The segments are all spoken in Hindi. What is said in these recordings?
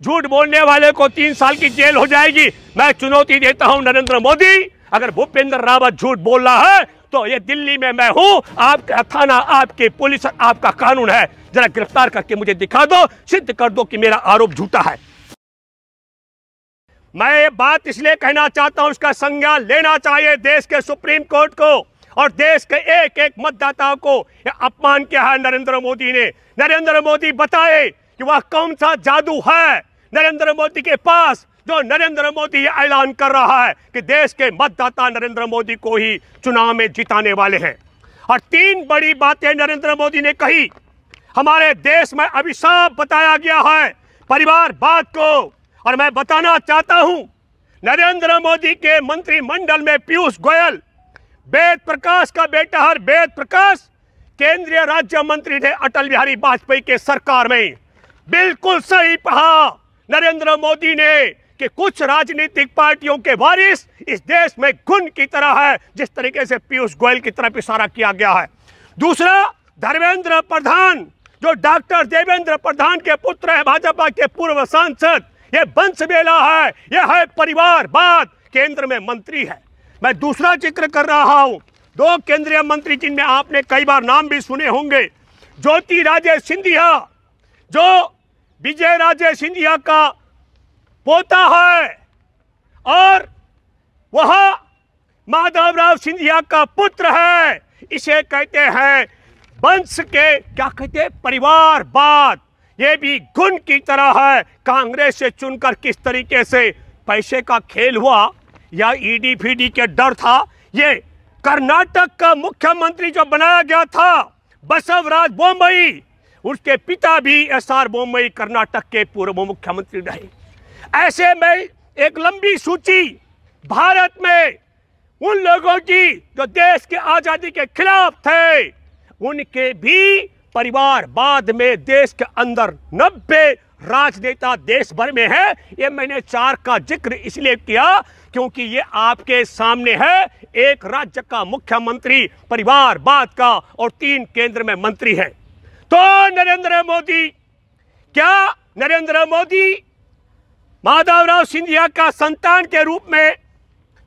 झूठ बोलने वाले को तीन साल की जेल हो जाएगी। मैं चुनौती देता हूँ, नरेंद्र मोदी। अगर भूपेंद्र रावत झूठ बोल रहा है तो ये दिल्ली में मैं हूँ। आपका थाना, आपकी पुलिस, आपका कानून है। जरा गिरफ़्तार करके मुझे दिखा दो, सिद्ध कर दो कि मेरा आरोप झूठा है। मैं ये बात इसलिए कहना चाहता हूँ उसका संज्ञान लेना चाहिए देश के सुप्रीम कोर्ट को और देश के एक एक मतदाताओं को। यह अपमान किया है नरेंद्र मोदी ने। नरेंद्र मोदी बताए कि वह कौन सा जादू है? नरेंद्र मोदी के पास, जो नरेंद्र मोदी ऐलान कर रहा है कि देश के मतदाता नरेंद्र मोदी को ही चुनाव में जिताने वाले हैं। और तीन बड़ी बातें नरेंद्र मोदी ने कही। हमारे देश में अभिशाप बताया गया है परिवार परिवारवाद को। और मैं बताना चाहता हूँ, नरेंद्र मोदी के मंत्रिमंडल में पीयूष गोयल, वेद प्रकाश का बेटा हर वेद प्रकाश केंद्रीय राज्य मंत्री थे अटल बिहारी वाजपेयी के सरकार में बिल्कुल सही कहा। नरेंद्र मोदी ने कि कुछ राजनीतिक पार्टियों के वारिस इस देश में गुण की तरह है, जिस तरीके से पीयूष गोयल की तरफ़ इशारा किया गया है। दूसरा, धर्मेंद्र प्रधान, जो डॉक्टर देवेंद्र प्रधान के पुत्र है, भाजपा के पूर्व सांसद, ये वंश बेला है यह है परिवार परिवारवाद केंद्र में मंत्री है। मैं दूसरा ज़िक्र कर रहा हूँ, दो केंद्रीय मंत्री जिनमें आपने कई बार नाम भी सुने होंगे, ज्योति राजे सिंधिया, जो विजय राजे सिंधिया का पोता है। और वह माधवराव सिंधिया का पुत्र है। इसे कहते हैं वंश के, क्या कहते हैं परिवारवाद ये भी गुण की तरह है। कांग्रेस से चुनकर किस तरीके से पैसे का खेल हुआ या ईडी फीडी के डर था, ये कर्नाटक का मुख्यमंत्री जो बनाया गया था, बसवराज बोम्बई। उसके पिता भी एस आर बोम्बई कर्नाटक के पूर्व मुख्यमंत्री रहे। ऐसे में एक लंबी सूची भारत में उन लोगों की जो देश के आज़ादी के खिलाफ थे, उनके भी परिवार बाद में देश के अंदर नब्बे राजनेता देश भर में है। ये मैंने चार का ज़िक्र इसलिए किया क्योंकि ये आपके सामने है। एक राज्य का मुख्यमंत्री, परिवार बाद का और तीन केंद्र में मंत्री है। तो नरेंद्र मोदी, क्या नरेंद्र मोदी माधवराव सिंधिया का संतान के रूप में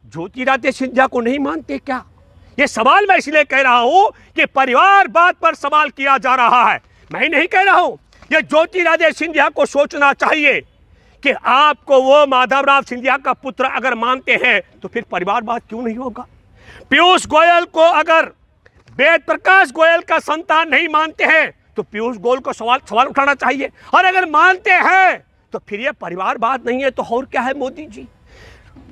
ज्योतिरादित्य सिंधिया को नहीं मानते क्या? ये सवाल मैं इसलिए कह रहा हूँ कि परिवार बात पर सवाल किया जा रहा है। मैं नहीं कह रहा हूँ, ये ज्योतिरादित्य सिंधिया को सोचना चाहिए कि आपको वो माधवराव सिंधिया का पुत्र अगर मानते हैं तो फिर परिवार बात क्यों नहीं होगा? पीयूष गोयल को अगर वेद प्रकाश गोयल का संतान नहीं मानते हैं तो पीयूष गोयल को सवाल सवाल उठाना चाहिए। और अगर मानते हैं तो फिर ये परिवार बात नहीं है तो और क्या है मोदी जी?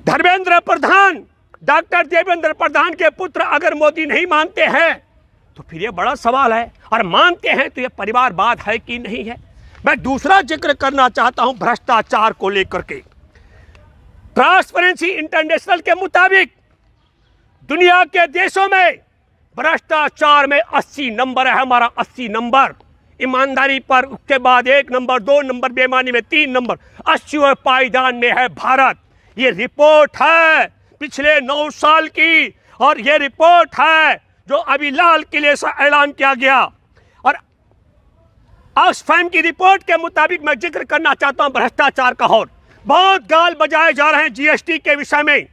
धर्मेंद्र प्रधान, डॉक्टर देवेंद्र प्रधान के पुत्र अगर मोदी नहीं मानते हैं तो फिर ये बड़ा सवाल है। और मानते हैं तो ये परिवार बात है कि नहीं है? मैं दूसरा ज़िक्र करना चाहता हूँ भ्रष्टाचार को लेकर के। ट्रांसपेरेंसी इंटरनेशनल के मुताबिक, दुनिया के देशों में भ्रष्टाचार में 80 नंबर है हमारा 80 नंबर। ईमानदारी पर, उसके बाद एक नंबर, दो नंबर बेमानी में तीन नंबर। अस्सी पाईदान में है भारत। ये रिपोर्ट है पिछले नौ साल की, और ये रिपोर्ट है जो अभी लाल किले से ऐलान किया गया। और ऑक्सफैम की रिपोर्ट के मुताबिक मैं ज़िक्र करना चाहता हूँ भ्रष्टाचार का और। बहुत गाल बजाए जा रहे हैं जीएसटी के विषय में।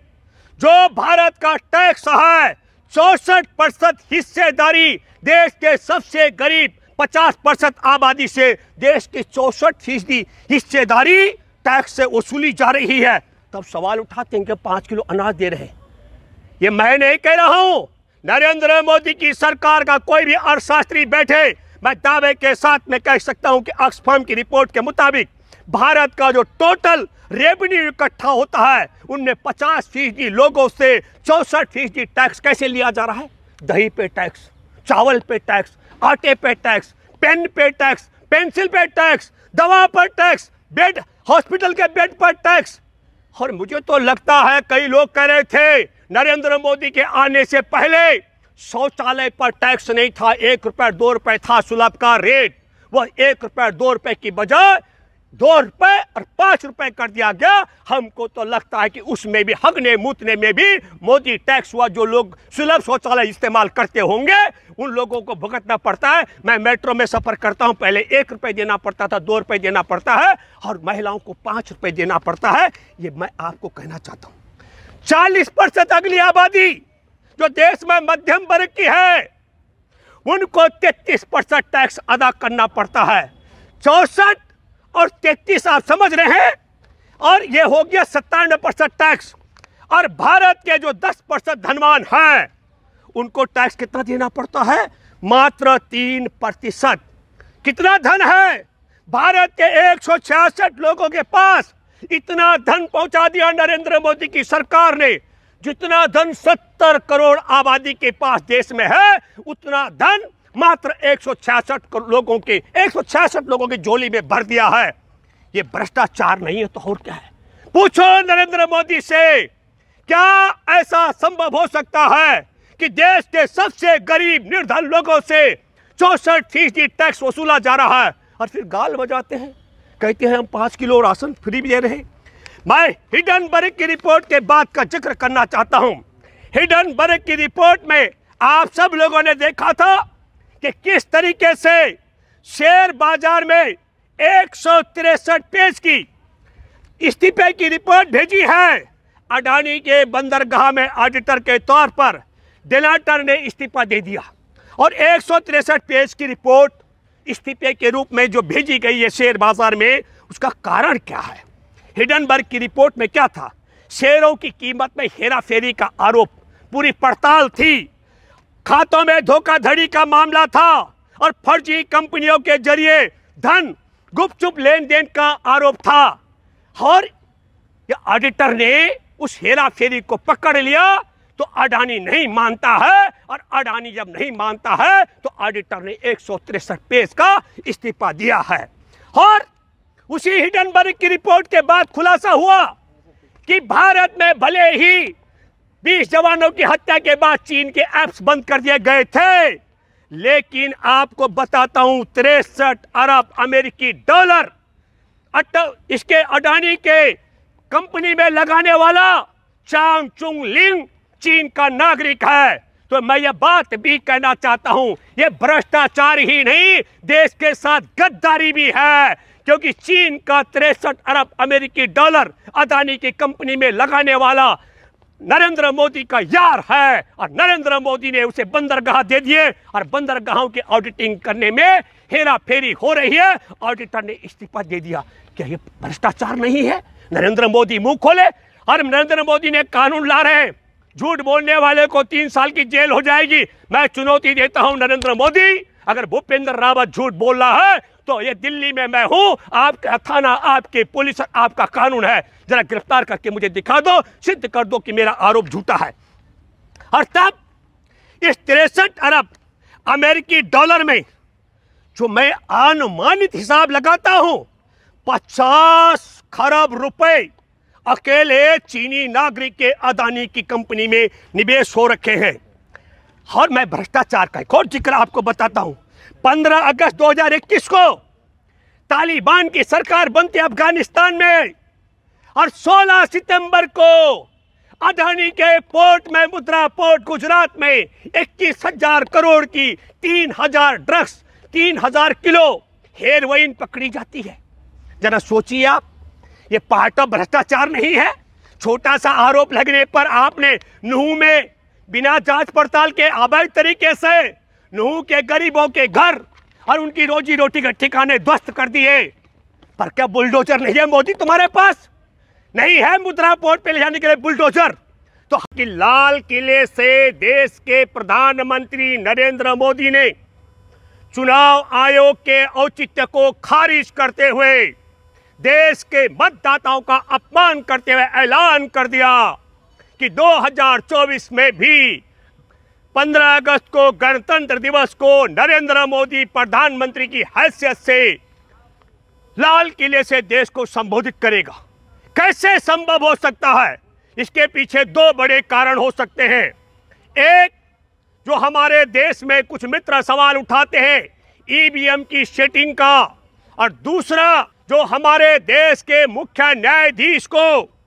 जो भारत का टैक्स है चौसठ प्रतिशत हिस्सेदारी देश के सबसे गरीब 50 प्रतिशत आबादी से देश की चौसठ फ़ीसदी हिस्सेदारी टैक्स से वसूली जा रही है। तब सवाल उठाते हैं कि पाँच किलो अनाज दे रहे ये मैं नहीं कह रहा हूँ, नरेंद्र मोदी की सरकार का कोई भी अर्थशास्त्री बैठे, मैं दावे के साथ में कह सकता हूँ कि ऑक्सफर्म की रिपोर्ट के मुताबिक भारत का जो टोटल रेवेन्यू इकट्ठा होता है, उनमें 50 फ़ीसदी लोगों से चौसठ फ़ीसदी टैक्स कैसे लिया जा रहा है? दही पे टैक्स चावल पे टैक्स आटे पे टैक्स पेन पे टैक्स पेंसिल पे टैक्स दवा पर टैक्स बेड हॉस्पिटल के बेड पर टैक्स और मुझे तो लगता है कई लोग कह रहे थे, नरेंद्र मोदी के आने से पहले शौचालय पर टैक्स नहीं था, एक रुपए, दो रुपए था सुलभ का रेट वह एक रुपए, दो रुपए की बजाय दो रुपए और पाँच रुपए कर दिया गया। हमको तो लगता है कि उसमें भी, हगने मुतने में भी मोदी टैक्स हुआ, जो लोग सुलभ शौचालय इस्तेमाल करते होंगे, उन लोगों को भुगतना पड़ता है। मैं मेट्रो में सफ़र करता हूँ, पहले एक रुपए देना पड़ता था, दो रुपए देना पड़ता है, और महिलाओं को पाँच रुपए देना पड़ता है। ये मैं आपको कहना चाहता हूँ। चालीस परसेंट अगली आबादी, जो देश में मध्यम वर्ग की है, उनको तैतीस परसेंट टैक्स अदा करना पड़ता है। चौसठ और तैतीस आप समझ रहे हैं? और ये हो गया सत्तानवे परसेंट टैक्स। और भारत के जो दस परसेंट धनवान हैं, उनको टैक्स कितना देना पड़ता है? मात्र तीन प्रतिशत। कितना धन है? भारत के एक सौ छियासठ लोगों के पास इतना धन पहुँचा दिया नरेंद्र मोदी की सरकार ने। जितना धन सत्तर करोड़ आबादी के पास देश में है, उतना धन मात्र एक सौ छियासठ लोगों के एक सौ छियासठ लोगों की झोली में भर दिया है। ये भ्रष्टाचार नहीं है तो और क्या है? पूछो नरेंद्र मोदी से, क्या ऐसा संभव हो सकता है कि देश के सबसे गरीब, निर्धन लोगों से चौसठ फ़ीसदी टैक्स वसूला जा रहा है? और फिर गाल बजाते हैं। कहते हैं, हम पाँच किलो राशन फ्री भी दे रहे मैं हिडन बर्ग की रिपोर्ट के बाद का ज़िक्र करना चाहता हूँ। हिडन बर्ग की रिपोर्ट में आप सब लोगों ने देखा था कि किस तरीके से शेयर बाज़ार में एक पेज की इस्तीफे की रिपोर्ट भेजी है। अडानी के बंदरगाह में ऑडिटर के तौर पर डेलाटर ने इस्तीफा दे दिया और एक पेज की रिपोर्ट इस्तीफे के रूप में जो भेजी गई है शेयर बाज़ार में, उसका कारण क्या है? हिडनबर्ग की रिपोर्ट में क्या था? शेयरों की कीमत में हेरा फेरी का आरोप पूरी पड़ताल थी। खातों में धोखाधड़ी का मामला था और फर्जी कंपनियों के ज़रिए धन, गुपचुप लेन देन का आरोप था। और ऑडिटर ने उस हेरा फेरी को पकड़ लिया तो अडानी नहीं मानता है और अडानी जब नहीं मानता है तो ऑडिटर ने एक सौ तिरसठ पेज का इस्तीफा दिया है। और उसी हिडनबर्ग की रिपोर्ट के बाद खुलासा हुआ कि भारत में भले ही 20 जवानों की हत्या के बाद चीन के ऐप्स बंद कर दिए गए थे। लेकिन आपको बताता हूँ, तिरसठ अरब अमेरिकी डॉलर इसके अडानी के कंपनी में लगाने वाला चांग चुंग लिंग चीन का नागरिक है। तो मैं ये बात भी कहना चाहता हूँ ये भ्रष्टाचार ही नहीं, देश के साथ गद्दारी भी है, क्योंकि चीन का तिरसठ अरब अमेरिकी डॉलर अदानी की कंपनी में लगाने वाला नरेंद्र मोदी का यार है और नरेंद्र मोदी ने उसे बंदरगाह दे दिए और बंदरगाहों की ऑडिटिंग करने में हेरा फेरी हो रही है। ऑडिटर ने इस्तीफा दे दिया। क्या ये भ्रष्टाचार नहीं है? नरेंद्र मोदी मुँह खोले और नरेंद्र मोदी ने कानून ला रहे हैं। झूठ बोलने वाले को तीन साल की जेल हो जाएगी। मैं चुनौती देता हूँ नरेंद्र मोदी। अगर भूपेंद्र रावत झूठ बोल रहा है तो ये दिल्ली में मैं हूँ, आपका थाना आपके पुलिस आपका कानून है। जरा गिरफ़्तार करके मुझे दिखा दो, सिद्ध कर दो कि मेरा आरोप झूठा है। और तब, इस तिरसठ अरब अमेरिकी डॉलर में, जो मैं अनुमानित हिसाब लगाता हूँ, पचास खरब रुपए अकेले चीनी नागरिक के अदानी की कंपनी में निवेश हो रखे हैं। और मैं भ्रष्टाचार का एक और ज़िक्र आपको बताता हूँ। 15 अगस्त 2021 को तालिबान की सरकार बनती अफ़गानिस्तान में और 16 सितंबर को अदानी के पोर्ट में, मुद्रा पोर्ट गुजरात में इक्कीस हज़ार करोड़ की तीन हज़ार ड्रग्स, तीन हज़ार किलो हेरोइन पकड़ी जाती है। जरा सोचिए आप, ये पार्ट ऑफ़ भ्रष्टाचार नहीं है। छोटा सा आरोप लगने पर आपने नूह में बिना जाँच पड़ताल के अवैध तरीके से नूह के गरीबों के घर और उनकी रोजी रोटी के ठिकाने ध्वस्त कर दिए। पर क्या बुलडोजर नहीं है मोदी तुम्हारे पास? नहीं है मुद्रा पोर्ट पे ले जाने के लिए बुलडोजर? तो कि लाल किले से देश के प्रधानमंत्री नरेंद्र मोदी ने चुनाव आयोग के औचित्य को खारिज करते हुए देश के मतदाताओं का अपमान करते हुए ऐलान कर दिया। कि 2024 में भी 15 अगस्त को गणतंत्र दिवस को नरेंद्र मोदी प्रधानमंत्री की हैसियत से लाल किले से देश को संबोधित करेगा। कैसे संभव हो सकता है? इसके पीछे दो बड़े कारण हो सकते हैं। एक, जो हमारे देश में कुछ मित्र सवाल उठाते हैं ईवीएम की सेटिंग का, और दूसरा, जो हमारे देश के मुख्य न्यायाधीश को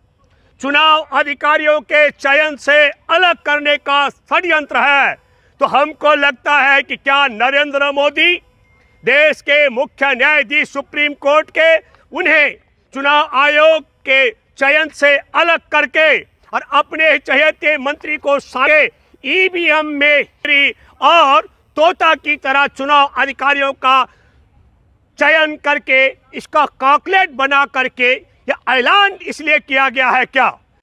चुनाव अधिकारियों के चयन से अलग करने का षड्यंत्र है। तो हमको लगता है कि क्या नरेंद्र मोदी देश के मुख्य न्यायाधीश सुप्रीम कोर्ट के उन्हें चुनाव आयोग के चयन से अलग करके और अपने चहेते मंत्री को सारे ईवीएम में और तोता की तरह चुनाव अधिकारियों का चयन करके इसका कॉकलेट बना करके यह ऐलान इसलिए किया गया है क्या?